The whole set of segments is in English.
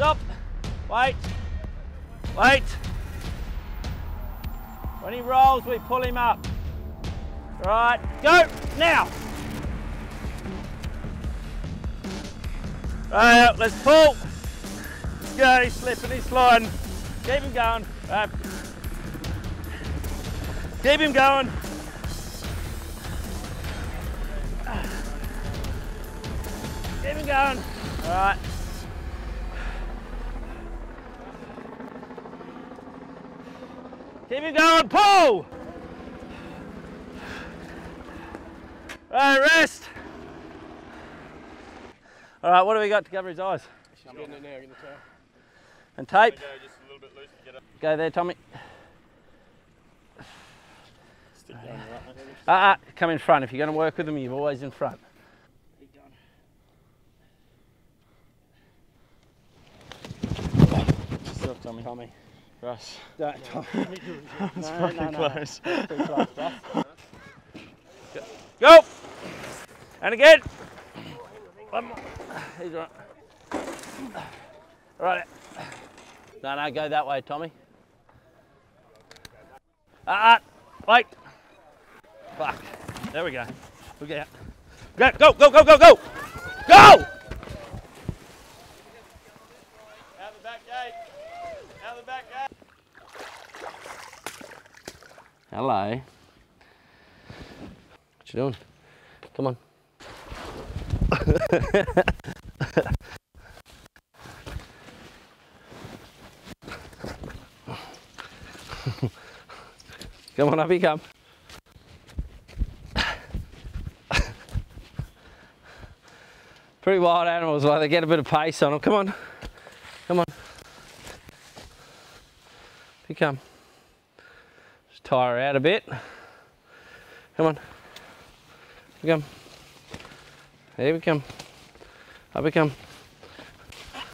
Stop. Wait. Wait. When he rolls, we pull him up. Right, go now. Right, let's pull. Let's go, he's slipping, he's sliding. Keep him going. Right. Keep him going. Keep him going. All right. Keep him going, pull! All right, rest. All right, what do we got to cover his eyes? And tape. Go there, Tommy. Uh, uh, come in front. If you're going to work with them, you're always in front. Tommy. Tommy. Russ. Don't, Tommy. It's No, fucking no, no. close. Pretty close, Go! And again. One more. He's right. Right. No, no, go that way, Tommy. Ah, uh, wait. Fuck. There we go. Look out. Go, go, go, go, go, go! Go! Out the back gate. Out the back gate. Hello. What you doing? Come on. come on, up you come. Pretty wild animals, like they get a bit of pace on them. Come on. Come on. Up you come. Tire out a bit. Come on. Here we come. Here we come. Up we come.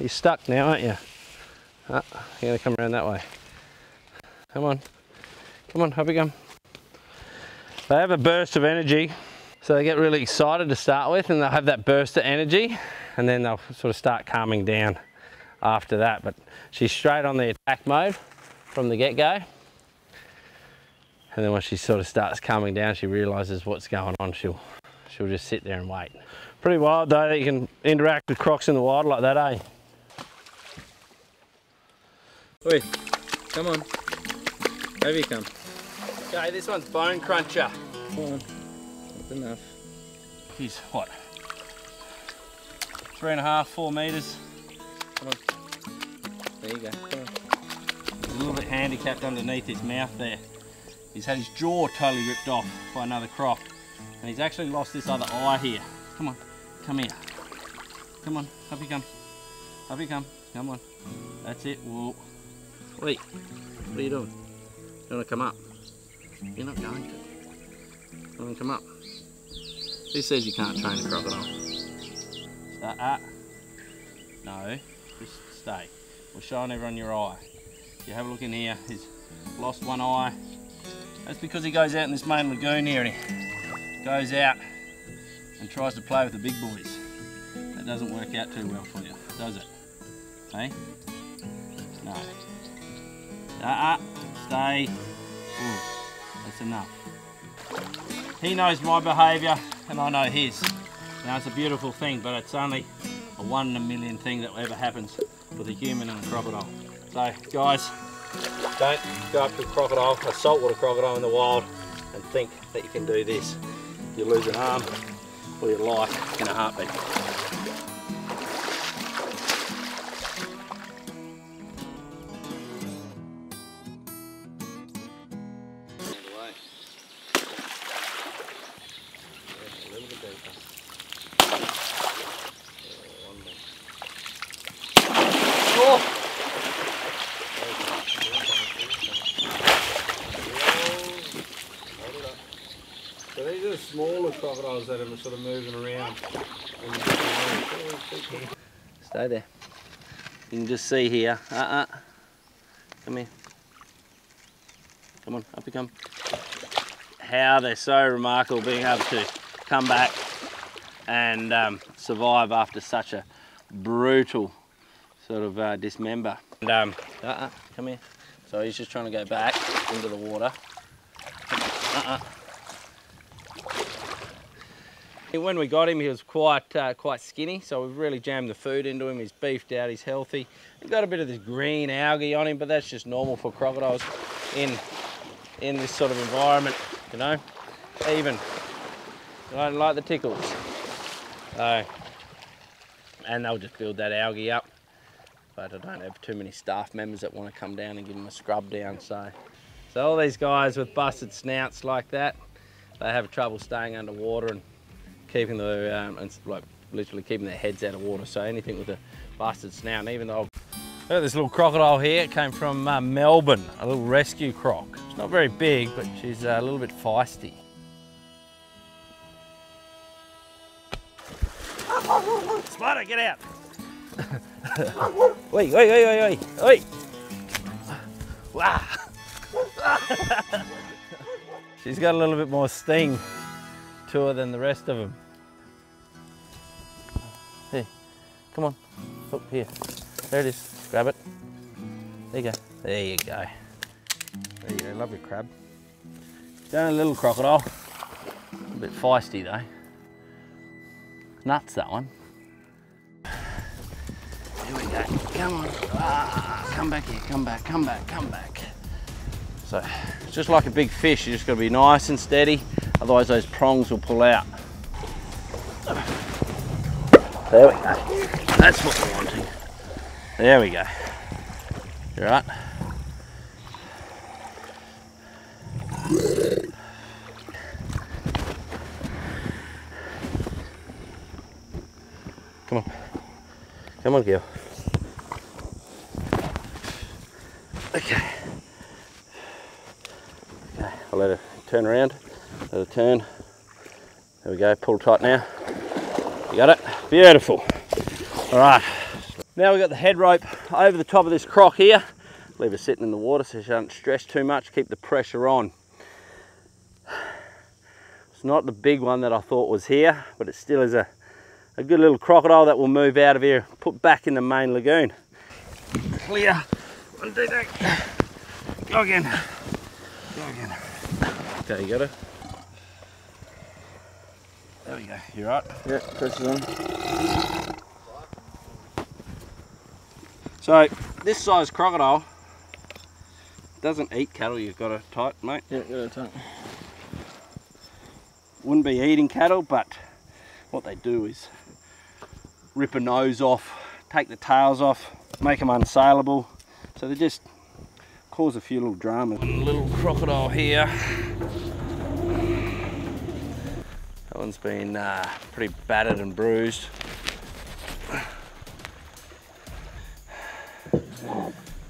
You're stuck now, aren't you? Ah, you're gonna come around that way. Come on. Come on, up we come. They have a burst of energy. So they get really excited to start with and they'll have that burst of energy and then they'll sort of start calming down after that. But she's straight on the attack mode from the get-go. And then when she sort of starts calming down, she realizes what's going on. She'll she'll just sit there and wait. Pretty wild though that you can interact with crocs in the wild like that, eh? Oi, come on. Over you come. Okay, this one's Bone Cruncher. Come on. That's enough. He's what? Three and a half, four meters. There you go. Come on. A little bit handicapped underneath his mouth there. He's had his jaw totally ripped off by another croc. And he's actually lost this other eye here. Come on, come here. Come on, up you come. Up you come. Come on. That's it. Whoa. Wait, what are you doing? You want to come up? You're not going to. You want to come up? Who says you can't train a crocodile? Uh, uh. No, just stay. We're showing everyone your eye. You have a look in here, he's lost one eye. That's because he goes out in this main lagoon here and he goes out and tries to play with the big boys. That doesn't work out too well for you, does it? Hey? No. Uh-uh. Stay. Good. That's enough. He knows my behaviour and I know his. Now it's a beautiful thing, but it's only a one in a million thing that ever happens with a human and a crocodile. So guys, don't go up to a crocodile, a saltwater crocodile in the wild and think that you can do this. You lose an arm or your life in a heartbeat. Crocodiles that are sort of moving around. Stay there. You can just see here. Uh-uh. Come here. Come on, up you come. How they're so remarkable being able to come back and um, survive after such a brutal sort of uh, dismember. And, um, uh-uh, come here. So he's just trying to go back into the water. When we got him, he was quite uh, quite skinny, so we've really jammed the food into him. He's beefed out, he's healthy. He's got a bit of this green algae on him, but that's just normal for crocodiles in in this sort of environment, you know. Even I don't like the tickles. So, and they'll just build that algae up. But I don't have too many staff members that want to come down and give them a scrub down. So, so all these guys with busted snouts like that, they have trouble staying underwater and keeping the um, and like literally keeping their heads out of water. So anything with a busted snout, and even though Look at this little crocodile here. It came from uh, Melbourne, a little rescue croc. It's not very big, but she's uh, a little bit feisty. Spider, get out! wait, wait, wait, wait, wait, wait! Wow! She's got a little bit more sting to her than the rest of them. Hey, come on. Oh, here. There it is. Grab it. There you go. There you go. There you go. love your crab. Down a little crocodile. A bit feisty though. Nuts that one. Here we go. Come on. Ah, come back here. Come back. Come back. Come back. So just like a big fish. You just got to be nice and steady. Otherwise those prongs will pull out. There we go. That's what we're wanting. There we go. You right? Come on. Come on, Gil. Okay. Okay, I'll let her turn around. Her turn. There we go, pull tight now. You got it? Beautiful. All right. Now we've got the head rope over the top of this croc here. Leave her sitting in the water so she doesn't stress too much, keep the pressure on. It's not the big one that I thought was here, but it still is a a good little crocodile that will move out of here, put back in the main lagoon. Clear. Two, three. Go again. Go again. Okay, you got? There we go. You're right? Yeah, press it on. So, this size crocodile doesn't eat cattle. You've got it tight, mate. Yeah, got it tight. Wouldn't be eating cattle, but what they do is rip a nose off, take the tails off, make them unsaleable. So they just cause a few little dramas. One little crocodile here. That one's been uh, pretty battered and bruised. All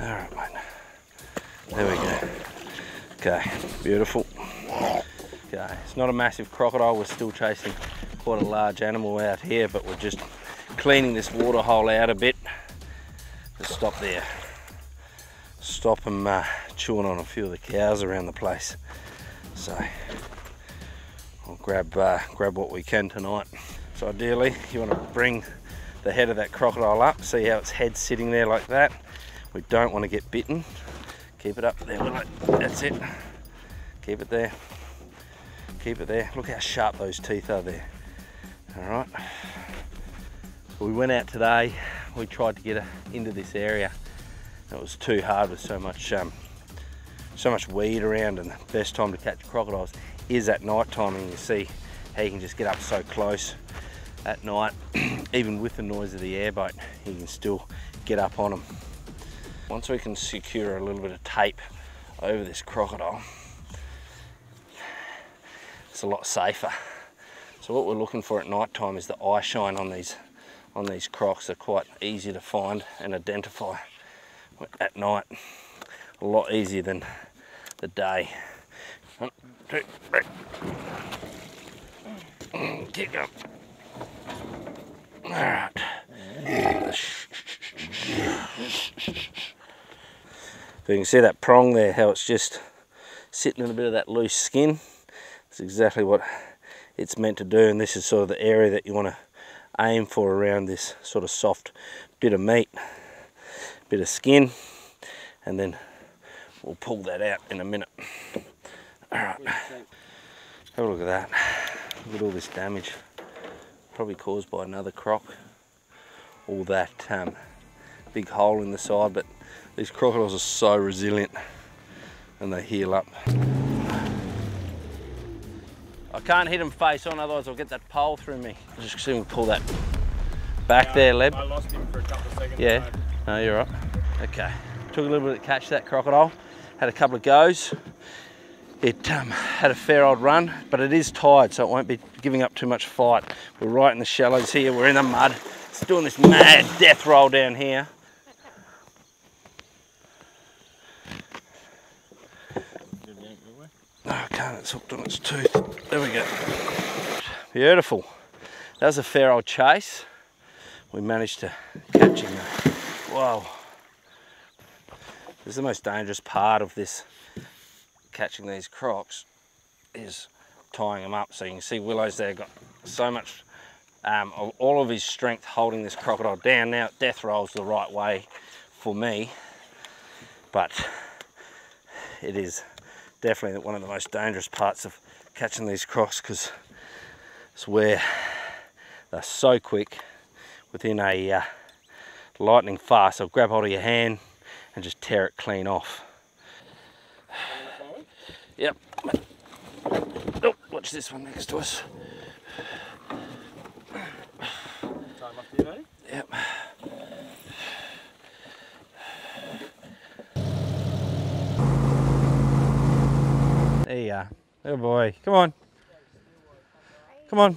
right, mate. There we go. Okay, beautiful. Okay, it's not a massive crocodile. We're still chasing quite a large animal out here, but we're just cleaning this water hole out a bit. Just stop there. Stop them uh, chewing on a few of the cows around the place. So grab uh, grab what we can tonight. So ideally, you want to bring the head of that crocodile up. See how its head's sitting there like that. We don't want to get bitten. Keep it up there, will it? That's it. Keep it there. Keep it there. Look how sharp those teeth are there. All right. We went out today, we tried to get into this area. It was too hard with so much um, so much weed around and the best time to catch crocodiles is at night time and you see how you can just get up so close at night even with the noise of the airboat you can still get up on them. Once we can secure a little bit of tape over this crocodile it's a lot safer. So what we're looking for at night time is the eye shine on these on these crocs are quite easy to find and identify at night. A lot easier than the day. Going. Alright. So you can see that prong there, how it's just sitting in a bit of that loose skin. It's exactly what it's meant to do and this is sort of the area that you want to aim for around this sort of soft bit of meat. bit of skin, and then we'll pull that out in a minute. All right, have a look at that. Look at all this damage, probably caused by another croc. All that um, big hole in the side, but these crocodiles are so resilient and they heal up. I can't hit them face on, otherwise I'll get that pole through me. I'll just see if we can pull that back Yeah, there, Leb. I lost him for a couple of seconds. Yeah, no, you're right. Okay, took a little bit to catch that crocodile. Had a couple of goes. It um, had a fair old run, but it is tired, so it won't be giving up too much fight. We're right in the shallows here. We're in the mud. It's doing this mad death roll down here. No, I can't. It's hooked on its tooth. There we go. Beautiful. That was a fair old chase. We managed to catch him. Whoa. This is the most dangerous part of this catching these crocs is tying them up. So you can see Willow's there got so much um, of all of his strength holding this crocodile down. Now death rolls the right way for me, but it is definitely one of the most dangerous parts of catching these crocs because it's where they're so quick within a uh, lightning fast. So grab hold of your hand and just tear it clean off. Yep. Oh, watch this one next to us. Time up here, mate. Yep. There you are. Good boy. Come on. Come on.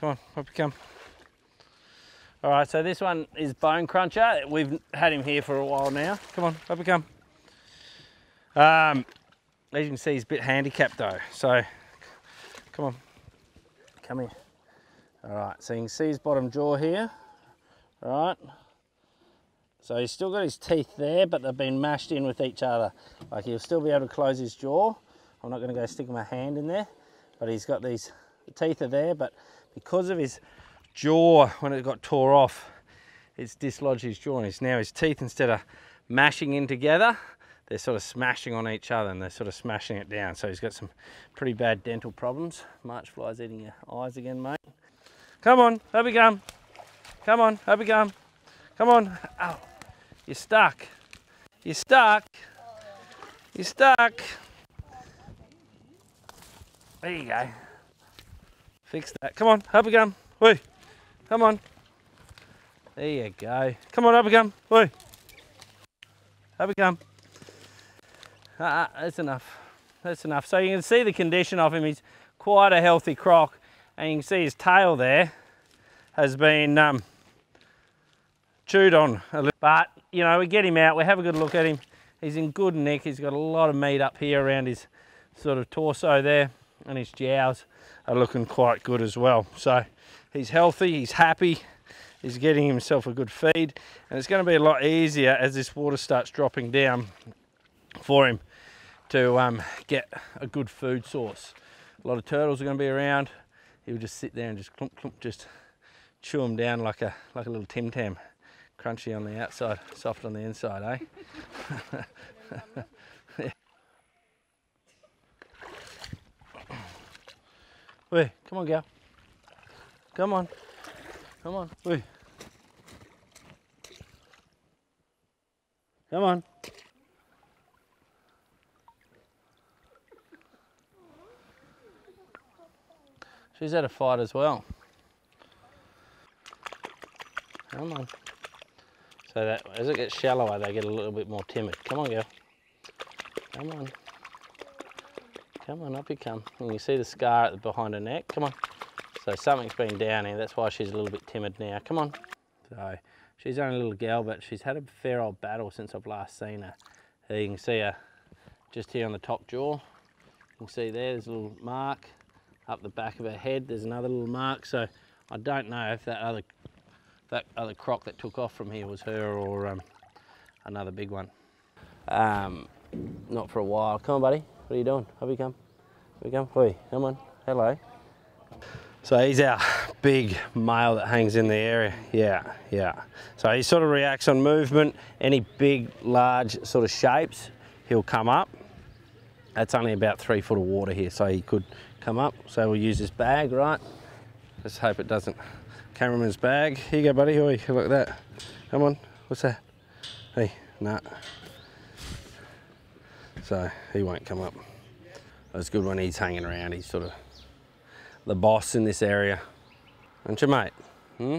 Come on, up you come. All right, so this one is Bone Cruncher. We've had him here for a while now. Come on, up you come. Um, as you can see, he's a bit handicapped though. So, come on, come here. All right, so you can see his bottom jaw here, right? So he's still got his teeth there, but they've been mashed in with each other. Like he'll still be able to close his jaw. I'm not gonna go stick my hand in there, but he's got these, the teeth are there, but because of his jaw, when it got tore off, it's dislodged his jaw and it's now his teeth, instead of mashing in together, they're sort of smashing on each other and they're sort of smashing it down. So he's got some pretty bad dental problems. March flies eating your eyes again, mate. Come on, up you come. Come on, up you come. Come on. Ow. You're stuck. You're stuck. You're stuck. There you go. Fix that. Come on, up you come. Wait. Come on. There you go. Come on, up you come. Wait. Up you come. Ah, that's enough. That's enough. So you can see the condition of him. He's quite a healthy croc. And you can see his tail there has been um, chewed on a little. But, you know, we get him out. We have a good look at him. He's in good nick. He's got a lot of meat up here around his sort of torso there. And his jowls are looking quite good as well. So he's healthy. He's happy. He's getting himself a good feed. And it's going to be a lot easier as this water starts dropping down for him to um, get a good food source. A lot of turtles are going to be around. He'll just sit there and just clump, clump, just chew them down like a like a little Tim Tam, crunchy on the outside, soft on the inside, eh? Wait, come on, gal. Come on, come on, wait. Come on. She's had a fight as well. Come on. So that as it gets shallower, they get a little bit more timid. Come on, girl. Come on. Come on, up you come. And you see the scar behind her neck. Come on. So something's been down here. That's why she's a little bit timid now. Come on. So she's only a little gal, but she's had a fair old battle since I've last seen her. You can see her just here on the top jaw. You can see there, there's a little mark up the back of her head. There's another little mark. So I don't know if that other that other croc that took off from here was her or um, another big one. Um, not for a while. Come on, buddy. What are you doing? Have you come. Up you come. Oi, come on. Hello. So he's our big male that hangs in the area. Yeah, yeah. So he sort of reacts on movement. Any big, large sort of shapes, he'll come up. That's only about three foot of water here, so he could come up. So we'll use this bag, right? Let's hope it doesn't. Cameraman's bag. Here you go, buddy. Oi, look at that. Come on. What's that? Hey, nah. So he won't come up. It's good when he's hanging around. He's sort of the boss in this area. Aren't you, mate? Hmm?